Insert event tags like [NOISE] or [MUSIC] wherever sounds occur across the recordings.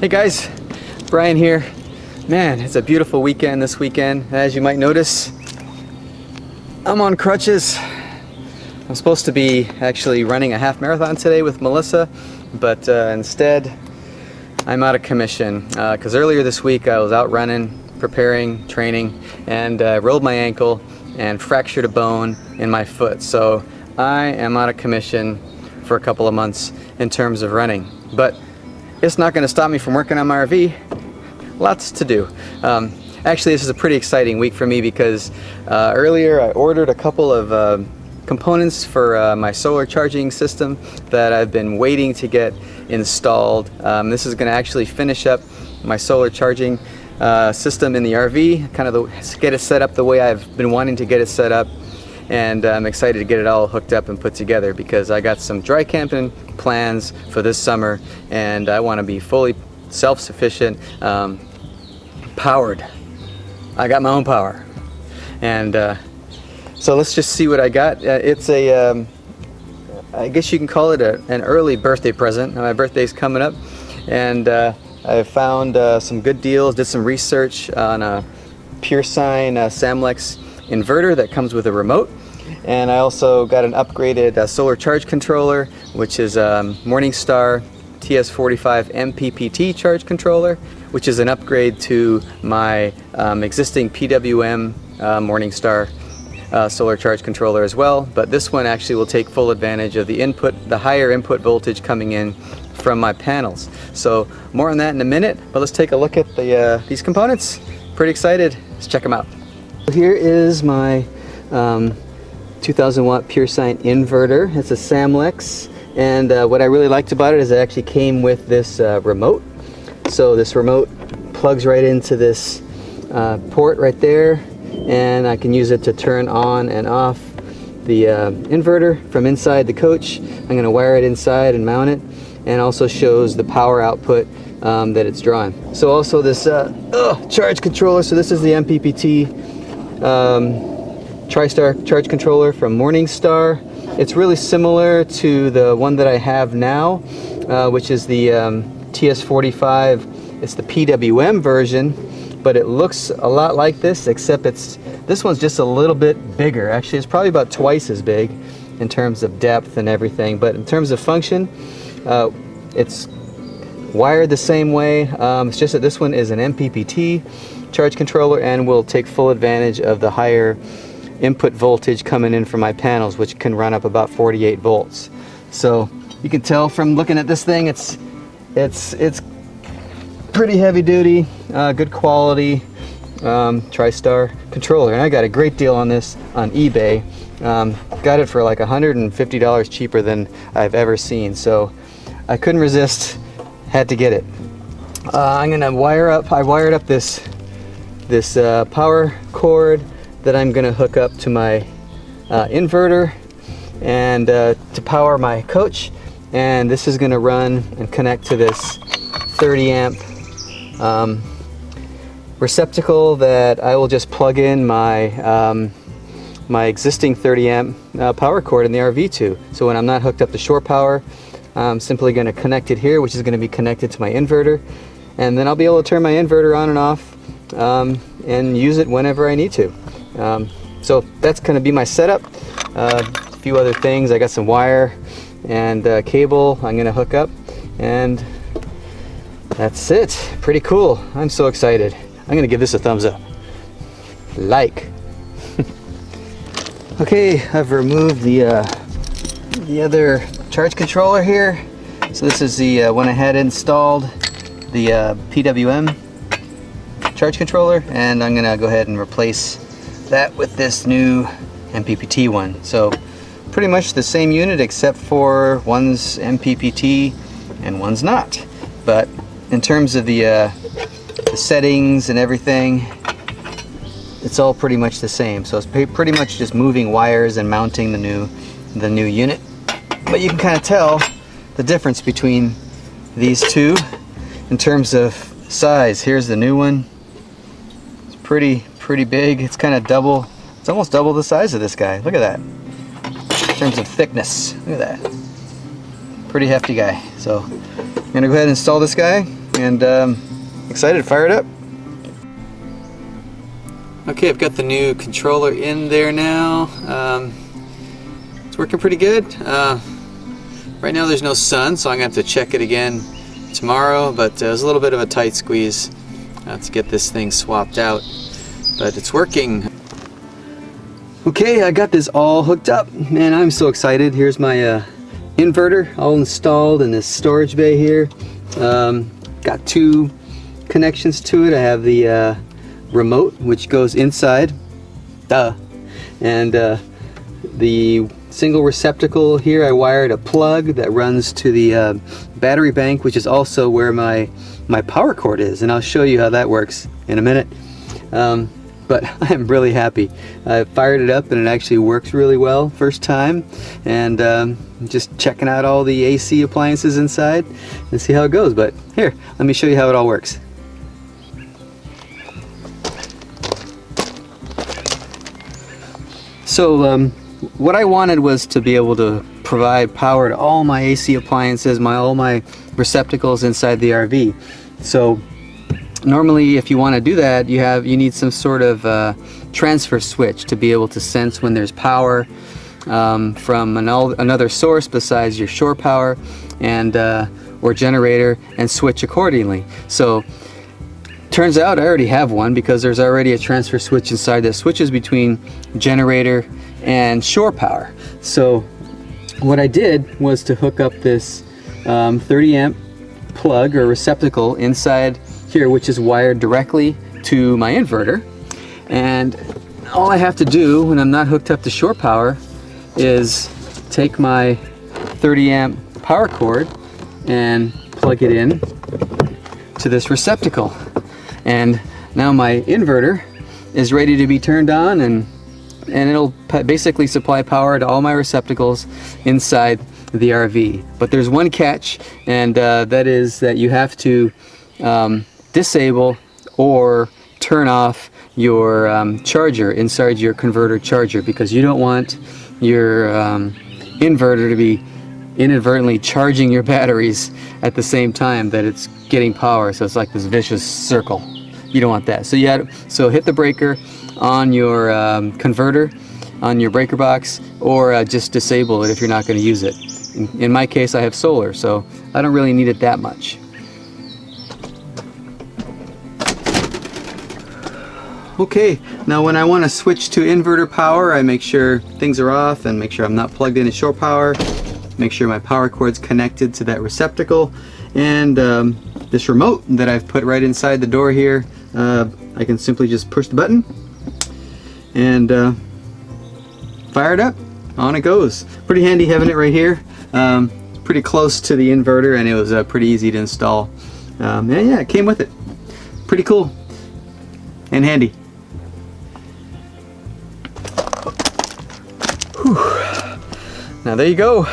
Hey guys, Brian here. Man, it's a beautiful weekend this weekend. As you might notice, I'm on crutches. I'm supposed to be actually running a half marathon today with Melissa, but uh, instead I'm out of commission because uh, earlier this week I was out running, preparing, training, and uh, rolled my ankle and fractured a bone in my foot. So I am out of commission for a couple of months in terms of running. But it's not going to stop me from working on my RV. Lots to do. Um, actually, this is a pretty exciting week for me because uh, earlier I ordered a couple of uh, components for uh, my solar charging system that I've been waiting to get installed. Um, this is going to actually finish up my solar charging uh, system in the RV, kind of the, get it set up the way I've been wanting to get it set up and I'm excited to get it all hooked up and put together because I got some dry camping plans for this summer and I want to be fully self-sufficient, um, powered. I got my own power. And uh, so let's just see what I got. Uh, it's a, um, I guess you can call it a, an early birthday present. My birthday's coming up and uh, I found uh, some good deals, did some research on a Pure Sine uh, Samlex inverter that comes with a remote and I also got an upgraded uh, solar charge controller, which is a um, Morningstar TS45 MPPT charge controller, which is an upgrade to my um, existing PWM uh, Morningstar uh, solar charge controller as well. But this one actually will take full advantage of the input, the higher input voltage coming in from my panels. So more on that in a minute, but let's take a look at the, uh, these components. Pretty excited, let's check them out. Here is my um, 2000 watt Pure Sine inverter. It's a Samlex and uh, what I really liked about it is it actually came with this uh, remote. So this remote plugs right into this uh, port right there and I can use it to turn on and off the uh, inverter from inside the coach. I'm going to wire it inside and mount it and also shows the power output um, that it's drawing. So also this uh, charge controller, so this is the MPPT um, TriStar charge controller from Morningstar. It's really similar to the one that I have now, uh, which is the um, TS45. It's the PWM version, but it looks a lot like this, except it's this one's just a little bit bigger. Actually, it's probably about twice as big in terms of depth and everything, but in terms of function, uh, it's wired the same way. Um, it's just that this one is an MPPT charge controller and will take full advantage of the higher input voltage coming in from my panels, which can run up about 48 volts. So you can tell from looking at this thing, it's it's it's pretty heavy duty, uh, good quality um, TriStar controller. And I got a great deal on this on eBay. Um, got it for like $150 cheaper than I've ever seen. So I couldn't resist, had to get it. Uh, I'm gonna wire up, I wired up this, this uh, power cord that I'm going to hook up to my uh, inverter and uh, to power my coach and this is going to run and connect to this 30 amp um, receptacle that I will just plug in my um, my existing 30 amp uh, power cord in the RV to. So when I'm not hooked up to shore power, I'm simply going to connect it here, which is going to be connected to my inverter. And then I'll be able to turn my inverter on and off um, and use it whenever I need to. Um, so that's going to be my setup. Uh, a few other things. I got some wire and uh, cable I'm going to hook up and that's it. Pretty cool. I'm so excited. I'm going to give this a thumbs up. Like. [LAUGHS] okay, I've removed the uh, the other charge controller here. So this is the uh, one I had installed, the uh, PWM charge controller, and I'm gonna go ahead and replace that with this new MPPT one. So pretty much the same unit except for one's MPPT and one's not. But in terms of the, uh, the settings and everything, it's all pretty much the same. So it's pretty much just moving wires and mounting the new, the new unit. But you can kind of tell the difference between these two in terms of size. Here's the new one. It's pretty pretty big. It's kind of double, it's almost double the size of this guy. Look at that. In terms of thickness, look at that. Pretty hefty guy. So I'm gonna go ahead and install this guy and um, excited to fire it up. Okay, I've got the new controller in there now. Um, it's working pretty good. Uh, right now there's no sun, so I'm to have to check it again tomorrow, but uh, it was a little bit of a tight squeeze uh, to get this thing swapped out. But it's working. Okay, I got this all hooked up. Man, I'm so excited. Here's my uh, inverter all installed in this storage bay here. Um, got two connections to it. I have the uh, remote, which goes inside. Duh. And uh, the single receptacle here, I wired a plug that runs to the uh, battery bank, which is also where my, my power cord is. And I'll show you how that works in a minute. Um, but [LAUGHS] I'm really happy. I fired it up and it actually works really well first time and um, just checking out all the AC appliances inside and see how it goes but here let me show you how it all works. So um, what I wanted was to be able to provide power to all my AC appliances, my all my receptacles inside the RV. So normally if you want to do that you have you need some sort of uh, transfer switch to be able to sense when there's power um, from an another source besides your shore power and uh, or generator and switch accordingly. So turns out I already have one because there's already a transfer switch inside that switches between generator and shore power. So what I did was to hook up this um, 30 amp plug or receptacle inside here which is wired directly to my inverter. And all I have to do when I'm not hooked up to shore power is take my 30 amp power cord and plug it in to this receptacle. And now my inverter is ready to be turned on and and it'll basically supply power to all my receptacles inside the RV but there's one catch and uh, that is that you have to um, disable or turn off your um, charger inside your converter charger because you don't want your um, inverter to be inadvertently charging your [LAUGHS] batteries at the same time that it's getting power. So it's like this vicious circle. You don't want that. So yeah so hit the breaker on your um, converter on your breaker box or uh, just disable it if you're not going to use it. In, in my case I have solar so I don't really need it that much Okay, now when I want to switch to inverter power, I make sure things are off and make sure I'm not plugged into shore power. Make sure my power cord's connected to that receptacle. And um, this remote that I've put right inside the door here, uh, I can simply just push the button and uh, fire it up. On it goes. Pretty handy having it right here. Um, pretty close to the inverter and it was uh, pretty easy to install. Um, yeah, yeah, it came with it. Pretty cool and handy. Now there you go.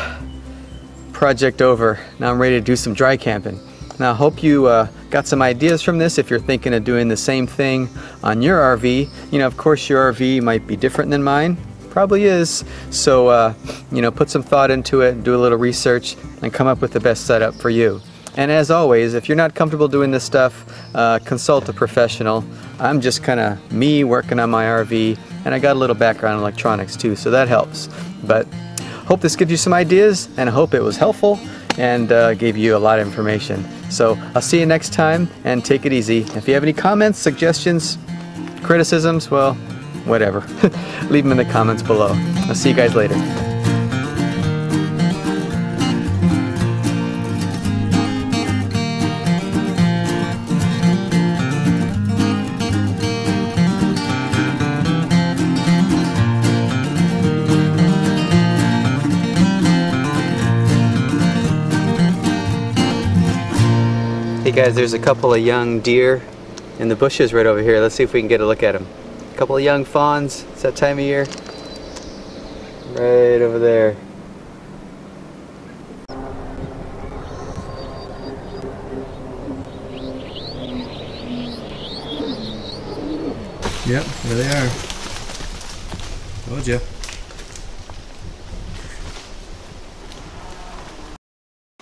Project over. Now I'm ready to do some dry camping. Now I hope you uh, got some ideas from this if you're thinking of doing the same thing on your RV. You know, of course your RV might be different than mine. Probably is. So, uh, you know, put some thought into it, do a little research, and come up with the best setup for you. And as always, if you're not comfortable doing this stuff, uh, consult a professional. I'm just kind of me working on my RV and I got a little background in electronics too, so that helps. But hope this gives you some ideas and I hope it was helpful and uh, gave you a lot of information. So I'll see you next time and take it easy. If you have any comments, suggestions, criticisms, well, whatever. [LAUGHS] Leave them in the comments below. I'll see you guys later. Guys, there's a couple of young deer in the bushes right over here. Let's see if we can get a look at them. A couple of young fawns. It's that time of year. Right over there. Yep, there they are. Told you.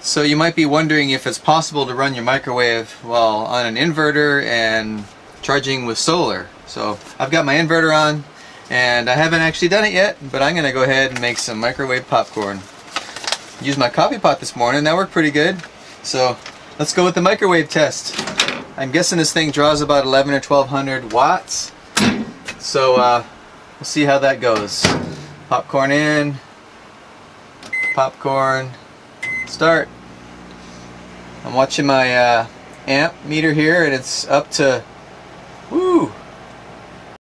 So you might be wondering if it's possible to run your microwave well on an inverter and charging with solar. So I've got my inverter on and I haven't actually done it yet, but I'm gonna go ahead and make some microwave popcorn. Used my coffee pot this morning, that worked pretty good. So let's go with the microwave test. I'm guessing this thing draws about 11 or 1200 watts. So uh, we'll see how that goes. Popcorn in, popcorn, start. I'm watching my uh, amp meter here and it's up to, woo,